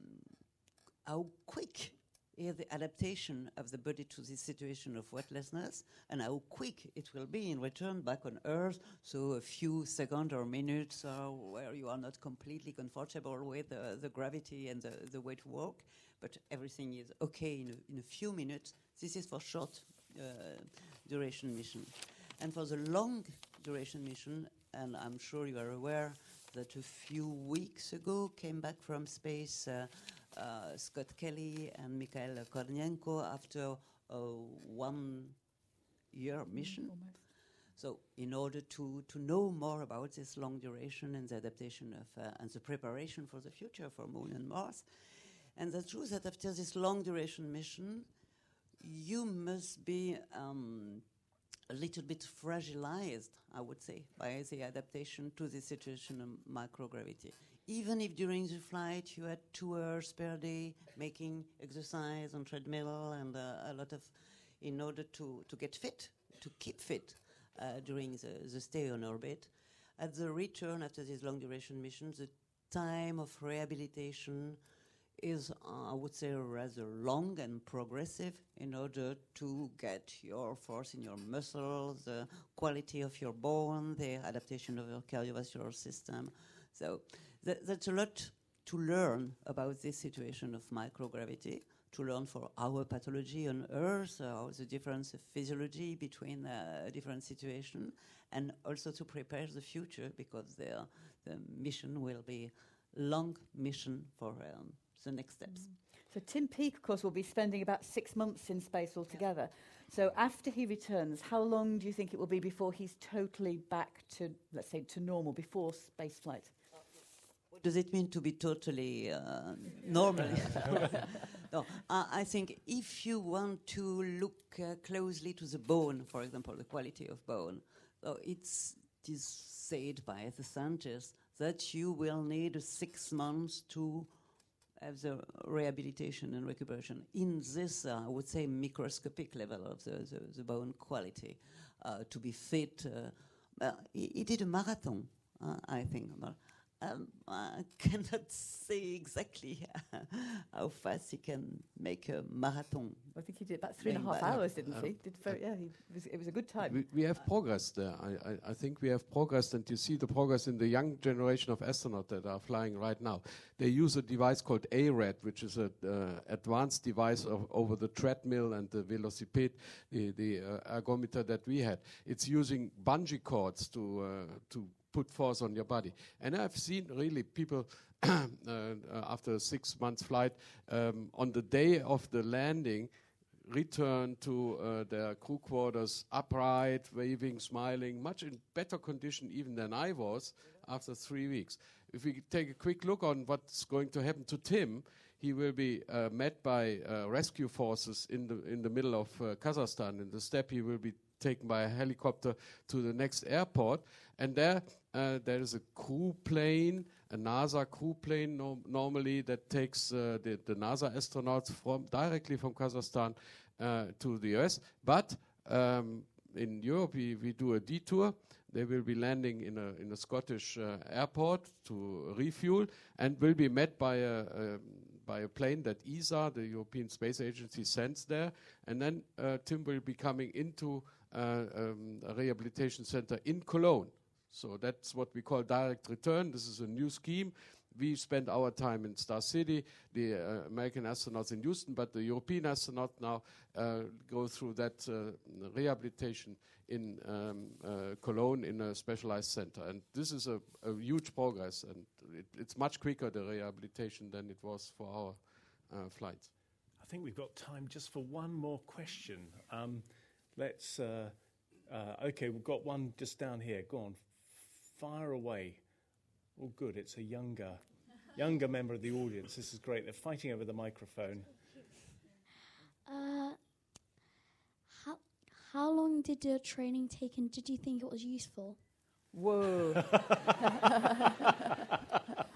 how quick is the adaptation of the body to this situation of weightlessness and how quick it will be in return back on Earth. So a few seconds or minutes where you are not completely comfortable with uh, the gravity and the, the way to walk, but everything is okay in a, in a few minutes. This is for short uh, duration mission. And for the long duration mission, and I'm sure you are aware that a few weeks ago came back from space uh, uh, Scott Kelly and Mikhail Kornienko after a one year mission. So, in order to, to know more about this long duration and the adaptation of uh, and the preparation for the future for Moon and Mars, and the truth that after this long duration mission, you must be um, a little bit fragilized, I would say, by the adaptation to the situation of microgravity. Even if during the flight you had two hours per day making exercise on treadmill and uh, a lot of, in order to, to get fit, to keep fit uh, during the, the stay on orbit, at the return after this long duration mission, the time of rehabilitation is, uh, I would say, rather long and progressive in order to get your force in your muscles, the quality of your bone, the adaptation of your cardiovascular system. So th- that's a lot to learn about this situation of microgravity, to learn for our pathology on Earth, uh, the difference of physiology between uh, different situations, and also to prepare the future because the, the mission will be long mission for um, the next steps. So Tim Peake, of course, will be spending about six months in space altogether. So after he returns, how long do you think it will be before he's totally back to, let's say, to normal, before space flight? What does it mean to be totally uh, normal? <laughs> no, I, I think if you want to look uh, closely to the bone, for example, the quality of bone, so it's it is said by the scientists that you will need six months to have the rehabilitation and recuperation in this, uh, I would say, microscopic level of the, the, the bone quality uh, to be fit. Uh, he, he did a marathon, uh, I think. But, um, I <laughs> cannot say exactly <laughs> how fast he can make a marathon. I think he did about three and a Going half back. hours, didn't Uh, he? Did very, yeah, he was, it was a good time. We, we have progressed there. I, I, I think we have progressed, and you see the progress in the young generation of astronauts that are flying right now. They use a device called ARED, which is an uh, advanced device of, over the treadmill and the velocipede, the, the uh, ergometer that we had. It's using bungee cords to uh, to put force on your body. And I've seen really people <clears throat> uh, uh, after a six months flight um, on the day of the landing return to uh, their crew quarters upright, waving, smiling, much in better condition even than I was after three weeks. If we take a quick look on what's going to happen to Tim, he will be uh, met by uh, rescue forces in the in the middle of uh, Kazakhstan. In the steppe, he will be taken by a helicopter to the next airport, and there uh, there is a crew plane, a NASA crew plane no- normally that takes uh, the, the NASA astronauts from directly from Kazakhstan uh, to the US. But um, in Europe, we, we do a detour. They will be landing in a in a Scottish uh, airport to refuel, and will be met by a, a by a plane that ESA, the European Space Agency, sends there, and then uh, Tim will be coming into um, a rehabilitation center in Cologne. So that's what we call direct return. This is a new scheme. We spend our time in Star City, the uh, American astronauts in Houston, but the European astronauts now uh, go through that uh, rehabilitation in um, uh, Cologne in a specialized center. And this is a, a huge progress, and it, it's much quicker, the rehabilitation, than it was for our uh, flights. I think we've got time just for one more question. Um, let's. Uh, uh, okay, we've got one just down here. Go on, fire away. Oh, good. It's a younger, younger member of the audience. This is great. They're fighting over the microphone. Uh, how how long did your training take, and did you think it was useful? Whoa. <laughs> <laughs>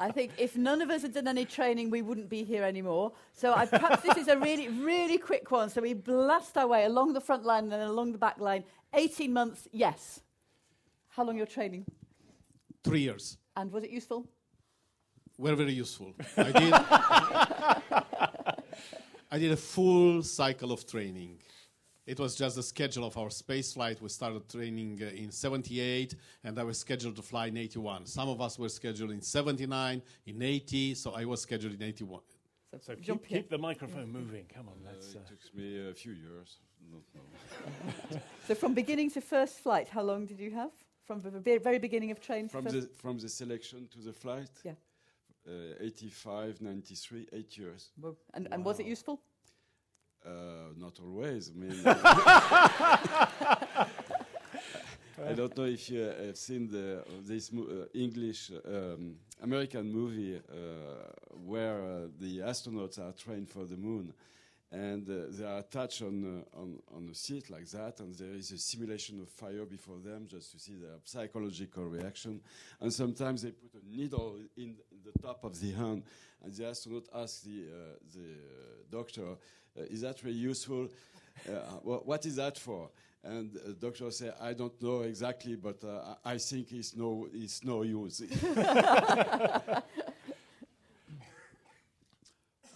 I think if none of us had done any training, we wouldn't be here anymore. So I, perhaps this is a really, really quick one. So we blast our way along the front line and then along the back line. 18 months, yes. How long your training? Three years. And was it useful? Very, very useful. I did, <laughs> I did a full cycle of training. It was just the schedule of our space flight. We started training uh, in 78, and I was scheduled to fly in 81. Some of us were scheduled in 79, in 80, so I was scheduled in 81. So keep, keep the microphone moving. Come on, let's. Uh, Uh, it took me a few years. Not know. <laughs> So from beginning to first flight, how long did you have? From the be- very beginning of training from the from the selection to the flight. Yeah. Uh, 85, 93, eight years. Well, and, and was it useful? Uh, not always. I mean, <laughs> I don't know if you have seen the this mo- uh, English um, American movie uh, where uh, the astronauts are trained for the moon, and uh, they are attached on, uh, on on a seat like that, and there is a simulation of fire before them just to see their psychological reaction, and sometimes they put a needle in, the top of the hand, and the astronaut asks the uh, the uh, doctor, uh, "Is that really useful? Uh, wha- what is that for?" And the doctor said, "I don't know exactly, but uh, I think it's no it's no use." <laughs>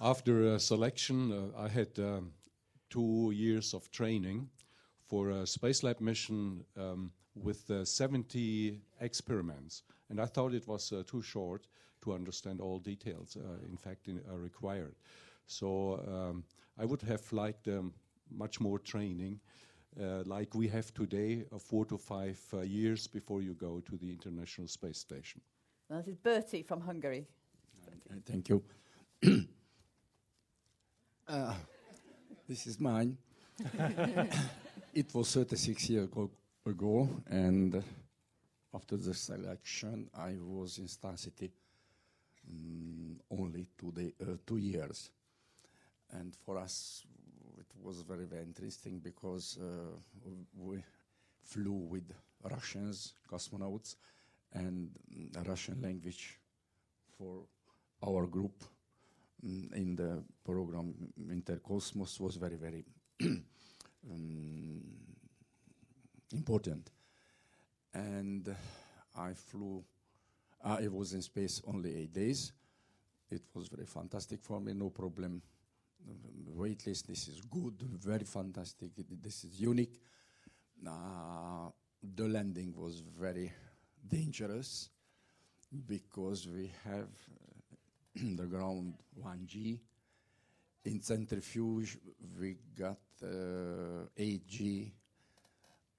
After uh, selection, uh, I had um, two years of training for a space lab mission um, with uh, 70 experiments, and I thought it was uh, too short to understand all details. Uh, in fact, in, uh, required. So um, I would have liked um, much more training. Uh, like we have today, uh, four to five uh, years before you go to the International Space Station. Now, this is Bertie from Hungary. Uh, Thank you. <coughs> uh, this is mine. <laughs> it was 36 years ago, ago, and after the selection, I was in Star City mm, only two, day, uh, two years. And for us, it was very, very interesting because uh, we flew with Russians, cosmonauts, and Russian language for our group mm, in the program Intercosmos was very, very <clears throat> um, important. And I flew, I was in space only eight days. It was very fantastic for me, no problem. Weightless, this is good, very fantastic, this is unique. Uh, the landing was very dangerous because we have <clears throat> the ground 1G. In centrifuge, we got uh, 8G.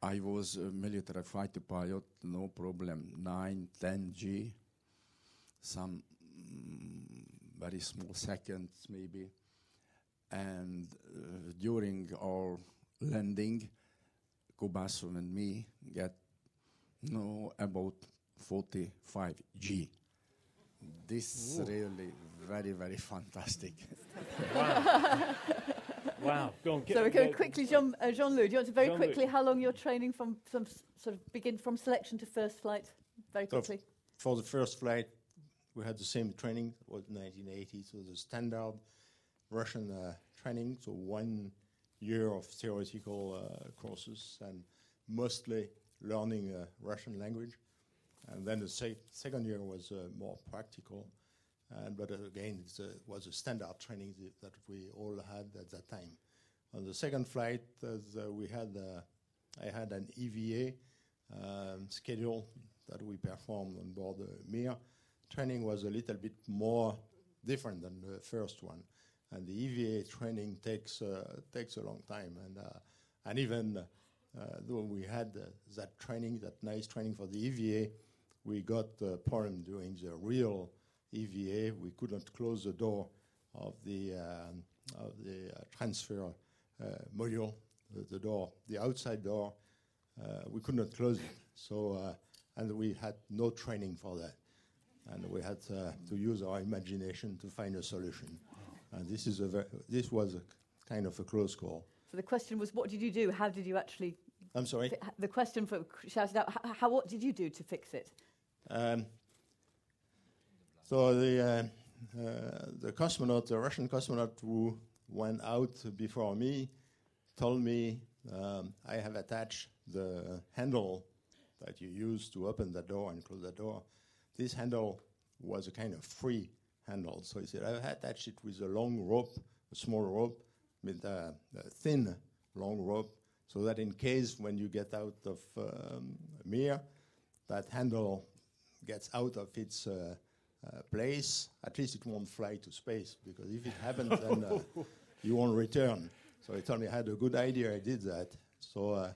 I was a military fighter pilot, no problem, 9, 10G. Some mm, very small seconds, maybe. And uh, during our landing, Kubasov and me get no about 45 G. This Ooh. really very very fantastic. Wow. Go on. so we're going get- quickly, Jean, uh, Jean-Loup, do you want to very Jean-Loup. quickly, how long you're training from, from s- sort of begin from selection to first flight? Very So f- quickly. for the first flight, we had the same training. It was 1980, so the standard Russian uh, training. So one year of theoretical uh, courses and mostly learning uh, Russian language. And then the sec- second year was uh, more practical. And but again, it was a standard training th- that we all had at that time. On the second flight, uh, we had, uh, I had an EVA um, schedule that we performed on board the Mir. Training was a little bit more different than the first one, and the EVA training takes uh, takes a long time. And uh, and even uh, though we had uh, that training, that nice training for the EVA, we got a problem during the real EVA. We could not close the door of the um, of the uh, transfer uh, module, the, the door, the outside door. Uh, we could not close it. So uh, and we had no training for that, and we had uh, to use our imagination to find a solution. And this is a ver- this was a kind of a close call. So the question was, what did you do? How did you actually... I'm sorry? The question for shouted out, how, how, what did you do to fix it? Um, So the uh, uh, the cosmonaut, the Russian cosmonaut who went out before me, told me um, I have attached the handle that you use to open the door and close the door. This handle was a kind of free handle. So he said, I've attached it with a long rope, a small rope, with a, a thin, long rope, so that in case when you get out of um, Mir, that handle gets out of its uh, uh, place, at least it won't fly to space, because if it happens, then uh, <laughs> you won't return. So he told me I had a good idea, I did that. So uh,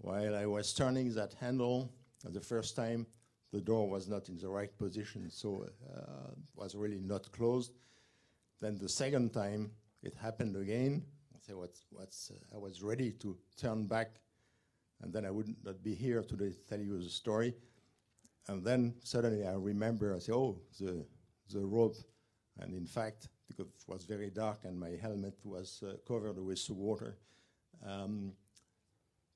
while I was turning that handle the first time, the door was not in the right position, so uh, was really not closed. Then the second time it happened again. I said, what's, what's, uh, I was ready to turn back, and then I would not be here today to tell you the story. And then suddenly I remember, I said, oh, the, the rope. And in fact, because it was very dark and my helmet was uh, covered with water, um,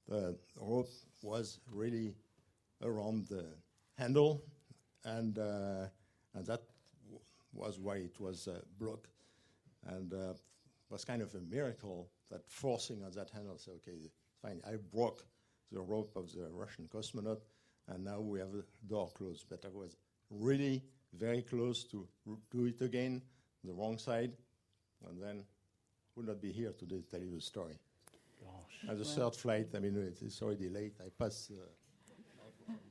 the rope was really around the handle, and uh, and that w- was why it was uh, blocked, and uh, was kind of a miracle that forcing on that handle. So okay, fine, I broke the rope of the Russian cosmonaut, and now we have the door closed. But I was really very close to do it again, the wrong side, and then would not be here today to tell you the story. Gosh. And the Well- third flight, I mean, it's already late. I pass. Uh,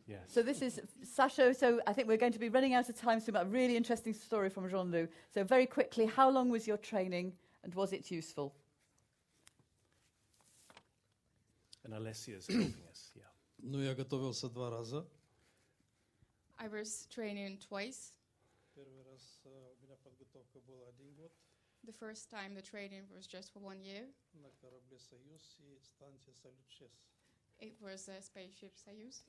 Yes. So this is Sasha. So I think we're going to be running out of time soon. But a really interesting story from Jean-Loup. So very quickly, how long was your training, and was it useful? And Alessia's helping us. Yeah. Ну, я готовился два раза. I was training twice. Первый раз э, у меня подготовка была один год The first time the training was just for one year. на корабле «Союз» и станции «Салют-6». It was a spaceship Soyuz.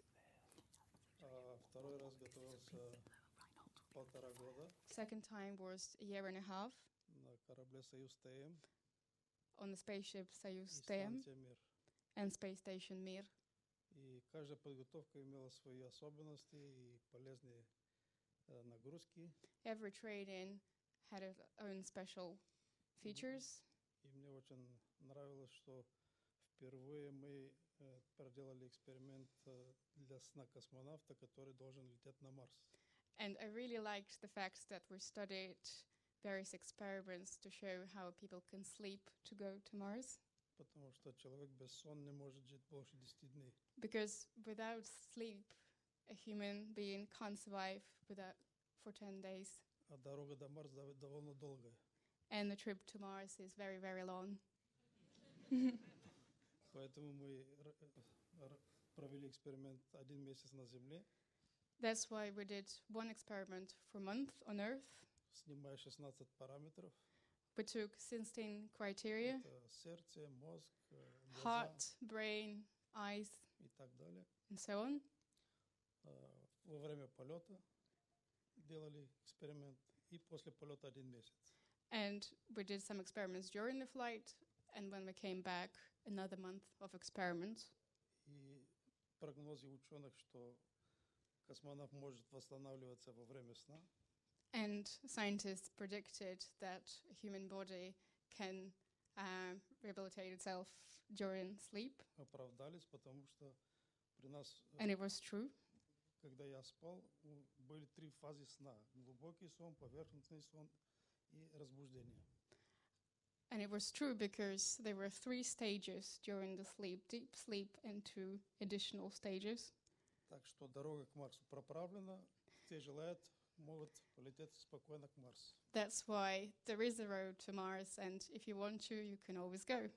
А второй раз готовился полтора года Second time was a year and a half на корабле «Союз ТМ» on the spaceship Soyuz и TM станция «Мир». and space station Mir. И каждая подготовка имела свои особенности и полезные э, нагрузки. Every training had its own special features. И мне очень нравилось, что впервые мы э, проделали эксперимент э, для сна космонавта, который должен лететь на Марс. And I really liked the fact that we studied various experiments to show how people can sleep to go to Mars. Потому что человек без сон не может жить больше 10 дней. Because without sleep, a human being can't survive without for 10 days. А дорога до Марса дов- довольно долгая. And the trip to Mars is very, very long. <laughs> Поэтому мы р- р- провели эксперимент один месяц на Земле, That's why we did one experiment for a month on Earth. снимая 16 параметров. We took 16 criteria Это сердце, мозг, э, глаза heart, brain, eyes, и так далее. and so on. А, Во время полета делали эксперимент и после полета один месяц. And we did some experiments during the flight, and when we came back, another month of experiments. И прогнозы ученых, что космонавт может восстанавливаться во время сна, And scientists predicted that a human body can uh, rehabilitate itself during sleep, оправдались, потому что при нас, э, and it was true. когда я спал, у- были три фазы сна. Глубокий сон, поверхностный сон и разбуждение. And it was true because there were three stages during the sleep deep sleep and two additional stages. Так что дорога к Марсу проправлена. Те желают, могут полететь спокойно к Марсу. That's why there is a road to Mars, and if you want to, you can always go.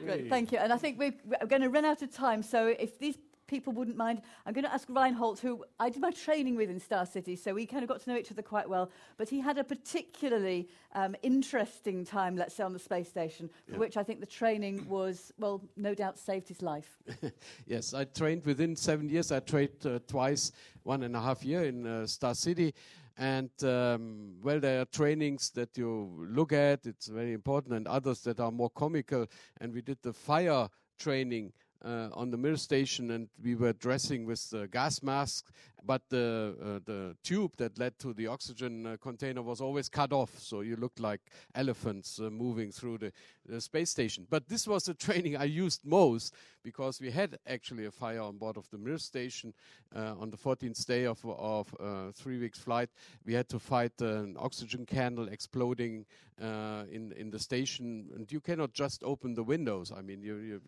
<laughs> Great, thank you. And I think we're, we're going to run out of time. So if these people wouldn't mind, I'm going to ask Reinhold, who I did my training with in Star City, so we kind of got to know each other quite well. But he had a particularly um, interesting time, let's say, on the space station, for Yeah. which I think the training was, well, no doubt saved his life. <laughs> yes, I trained within seven years. I trained uh, twice, one and a half year in uh, Star City. And um, well, there are trainings that you look at, it's very important, and others that are more comical. And we did the fire training uh, on the Mir station, and we were dressing with the gas masks, but the uh, the tube that led to the oxygen uh, container was always cut off, so you looked like elephants uh, moving through the, the space station. But this was the <laughs> training I used most because we had actually a fire on board of the Mir station uh, on the 14th day of of uh, three weeks flight. We had to fight an oxygen candle exploding in in the station, and you cannot just open the windows. I mean, you. you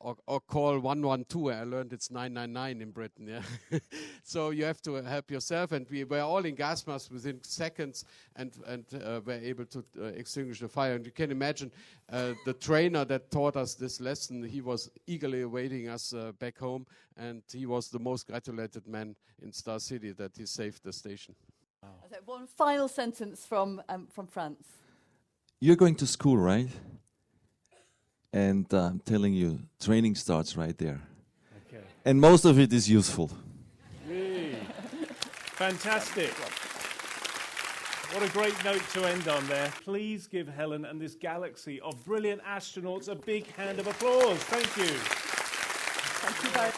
or, or call 112. I learned it's 999 in Britain. Yeah, <laughs> so you have to help yourself, and we were all in gas masks within seconds, and and uh, were able to uh, extinguish the fire. And you can imagine uh, the trainer that taught us this lesson. He was eagerly awaiting us uh, back home, and he was the most gratulated man in Star City that he saved the station. So one final sentence from um, from France. You're going to school, right? And uh, I'm telling you, training starts right there. Okay. And most of it is useful. Really? Fantastic. What a great note to end on there. Please give Helen and this galaxy of brilliant astronauts a big hand of applause. Thank you. Thank you very